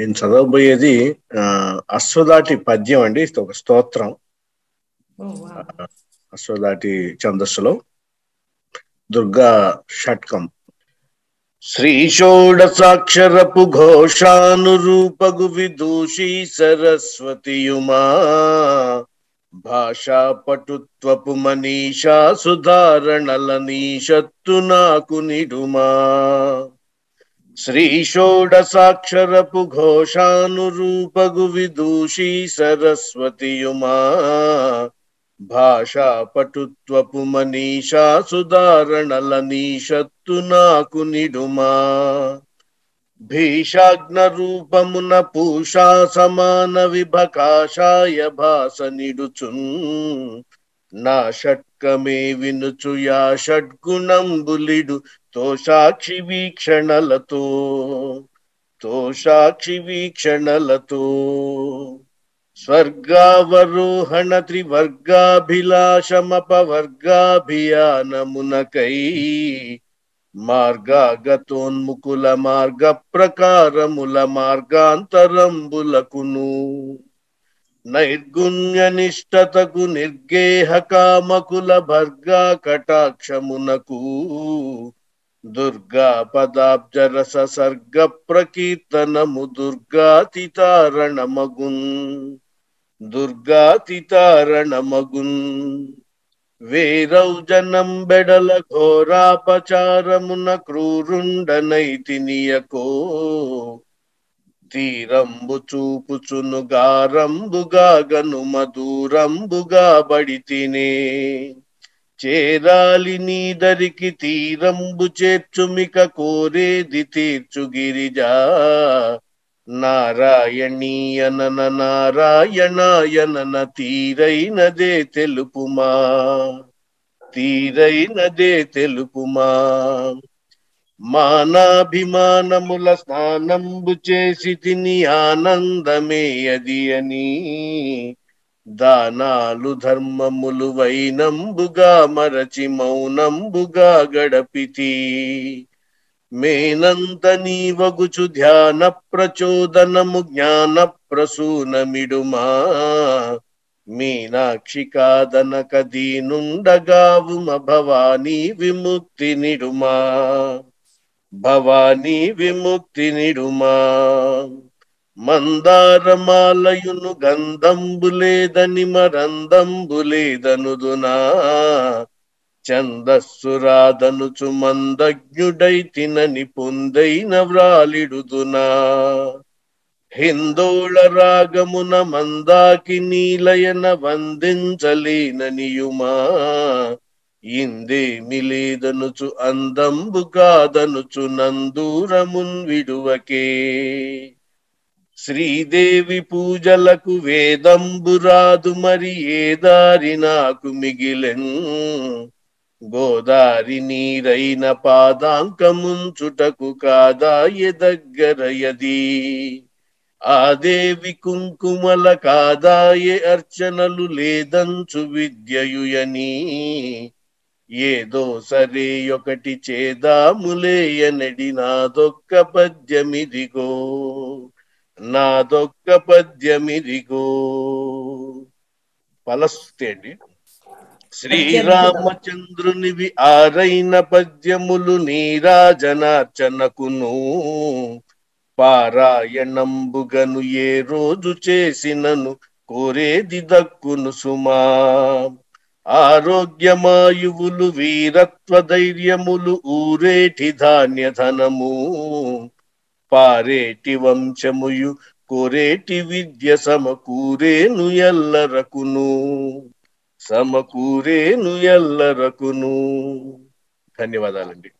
నేను చదవబోయేది ఆ, అశ్వదాటి పద్యం అండి. ఇది ఒక స్తోత్రం. అశ్వదాటి ఛందస్సులో. దుర్గా షట్కం. శ్రీ షోడసాక్షరపు ఘోషానురూపగు విదూషి సరస్వతియుమా భాషా పటుత్వపు మనీషా సుధారణల నీషత్తు నాకు నిడుమా. శ్రీ షోడసాక్షరపు ఘోషానురూపగు విదూషీ సరస్వతియుమా. భాషా పటుత్వపు మనీషా సుధారణల నీషత్తు నాకు నిడుమా. భీషాగ్న రూపమున పూషా సమాన విభకాషాయ భాస నిడుచున్. నా షట్కమే వినుచుయా షడ్గుణంబులిడు తో సాక్షి వీక్షణలతో తో సాక్షి వీక్షణలతో. స్వర్గావరోహణ త్రివర్గాభిలాషమపవర్గాభియానమునకై మార్గాగతోన్ముకుల మార్గ ప్రకారముల మార్గాంతరంబులకును. నైర్గుణ్య నిష్టతకు నిర్గేహ కామకుల భర్గా కటాక్షమునకు దుర్గా పదాబ్జరస సర్గ ప్రకీర్తనము దుర్గాతితారణమగున్. దుర్గాతితారణమగున్. వేరౌజనం బెడల ఘోరాపచారమున క్రూరుండనైతినియకో తీరంబు చూపుచును గారంబుగా గను మధురంబుగా బడితినే చేరాలి నీదరికి తీరంబు చేర్చుమిక కోరేది తీర్చు గిరిజా. నారాయణీయనన నారాయణాయనన తీరైనదే తెలుపుమా. తీరైనదే తెలుపుమా. మానాభిమానముల స్నానంబు చేసి తిని ఆనందమే అది అని. దానాలు ధర్మములు వైనంబుగా మరచి మౌనంబుగా గడపితి. మేనంత నీవగుచు ధ్యాన ప్రచోదనము జ్ఞాన ప్రసూనమిడుమా. మీనాక్షి కాదనక దీనుండగావుమ భవానీ విముక్తి నిడుమా భవానీ విముక్తి నిడుమా. మందారమాలయును గంధంబు లేదని గంధంబులేదని మరందంబులేదనుదునా ఛందస్సురాదనుచు మందజ్ఞుడై తినని పొందైన వ్రాలిడుదునా. హిందోళ రాగమున మందాకి నీలయన వందించలేననియుమా. ఇందేమి మిలేదనుచు అందంబు కాదనుచు నందూరమున్ విడువకే. శ్రీదేవి పూజలకు వేదంబురాదు మరి ఏ దారి నాకు మిగిలెన్? గోదారి నీరైన పాదాంకముంచుటకు కాదాయ దగ్గరయది ఆ దేవి కుంకుమల కాదాయే అర్చనలు లేదంచు విద్యయుయని? ఏదో సరే ఒకటి చేదాములేయనడి నాదొక్క పద్యమిదిగో నాదొక్క పద్యమిదిగో. పలస్తే అండి. శ్రీరామచంద్రునివి ఆరైన పద్యములు నీరాజనార్చనకును పారాయణంబుగను ఏ రోజు చేసినను కోరేది దక్కును సుమా. ఆరోగ్యమాయువులు వీరత్వ ధైర్యములు ఊరేటి ధాన్యధనము. పారేటి వంశముయు కోరేటి విద్య సమకూరేను ఎల్లరకును. సమకూరేను ఎల్లరకును. ధన్యవాదాలండి.